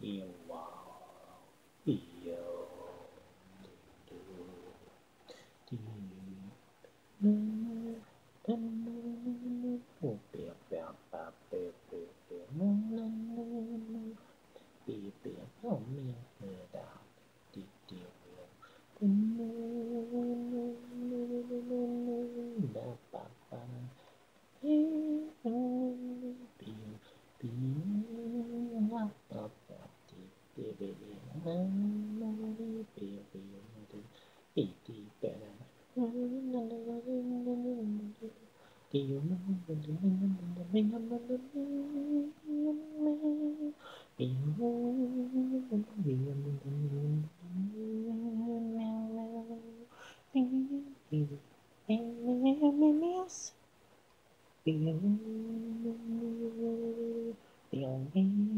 Iya, Meow meow meow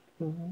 Mm-hmm.